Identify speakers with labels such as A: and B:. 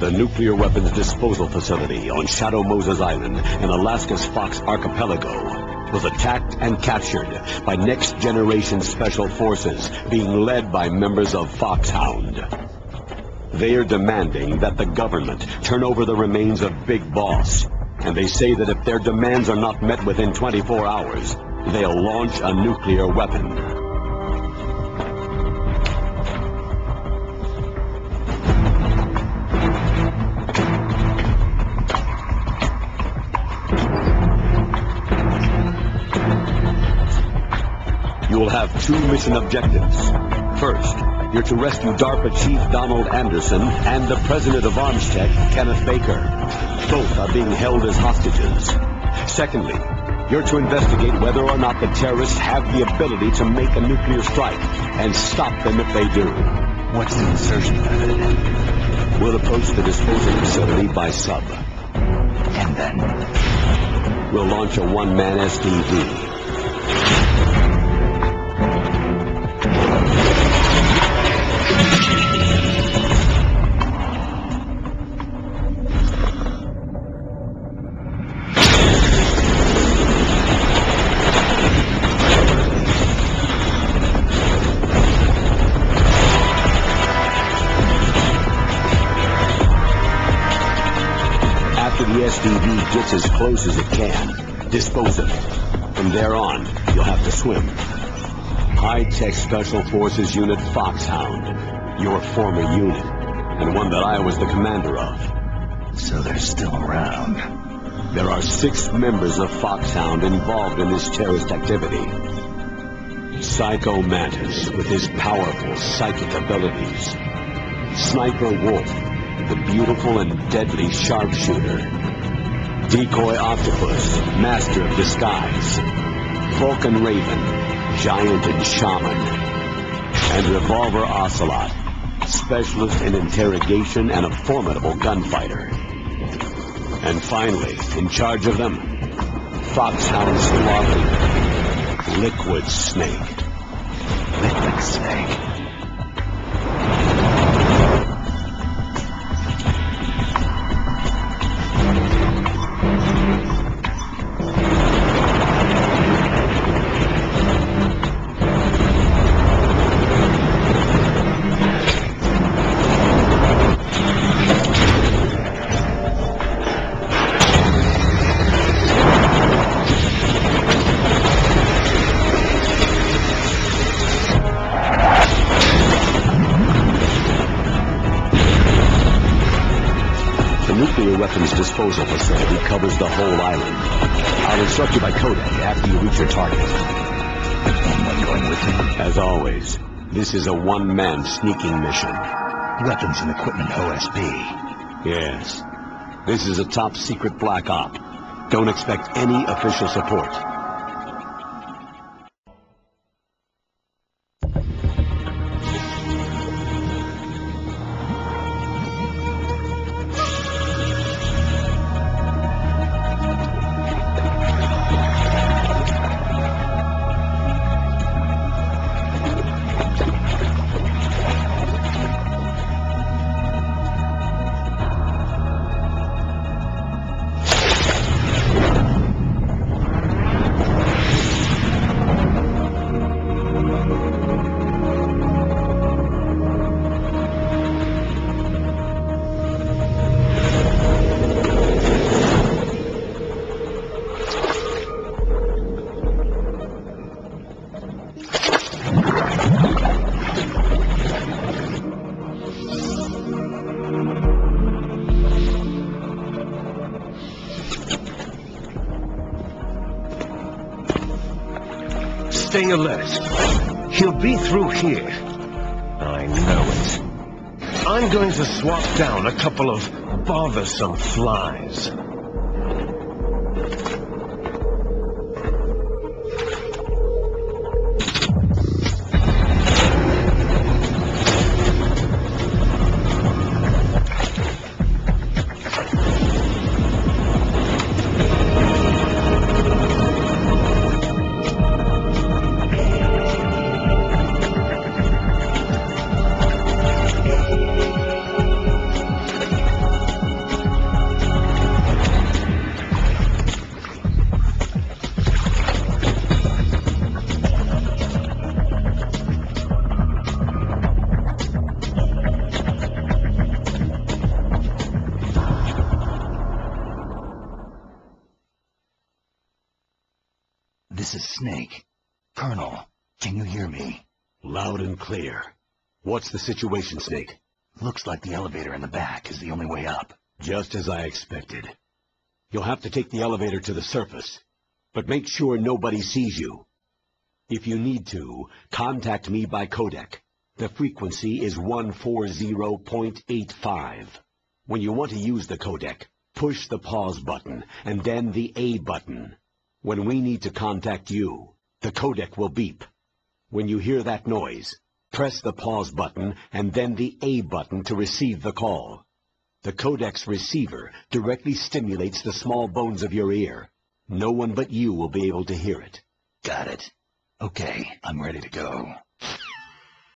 A: The nuclear weapons disposal facility on Shadow Moses Island in Alaska's Fox Archipelago was attacked and captured by next generation special forces being led by members of Foxhound. They are demanding that the government turn over the remains of Big Boss. And they say that if their demands are not met within 24 hours, they'll launch a nuclear weapon. Two mission objectives. First, you're to rescue DARPA Chief Donald Anderson and the President of Armstech, Kenneth Baker. Both are being held as hostages. Secondly, you're to investigate whether or not the terrorists have the ability to make a nuclear strike and stop them if they do.
B: What's the insertion method?
A: We'll approach the disposal facility by sub.
B: And then?
A: We'll launch a one-man SDV. After the SDV gets as close as it can, dispose of it. From there on, you'll have to swim. High-Tech Special Forces Unit Foxhound, your former unit, and one that I was the commander of.
B: So they're still around.
A: There are six members of Foxhound involved in this terrorist activity. Psycho Mantis, with his powerful psychic abilities. Sniper Wolf, the beautiful and deadly sharpshooter. Decoy Octopus, master of disguise. Vulcan Raven, giant and shaman. And Revolver Ocelot, specialist in interrogation and a formidable gunfighter. And finally, in charge of them, Foxhound Slaughter, Liquid Snake.
B: Liquid snake.
A: Weapons disposal facility covers the whole island. I'll instruct you by codec after you reach your target.
B: Anyone going with me?
A: As always, this is a one-man sneaking mission.
B: Weapons and equipment OSP.
A: Yes. This is a top secret black op. Don't expect any official support.
C: Stay alert. He'll be through here. I know it. I'm going to swat down a couple of bothersome flies.
B: This is Snake. Colonel, can you hear me?
A: Loud and clear. What's the situation, Snake?
B: Looks like the elevator in the back is the only way up.
A: Just as I expected. You'll have to take the elevator to the surface, but make sure nobody sees you. If you need to, contact me by codec. The frequency is 140.85. When you want to use the codec, push the pause button and then the A button. When we need to contact you, the codec will beep. When you hear that noise, press the pause button and then the A button to receive the call. The codec's receiver directly stimulates the small bones of your ear. No one but you will be able to hear it.
B: Got it. Okay, I'm ready to go.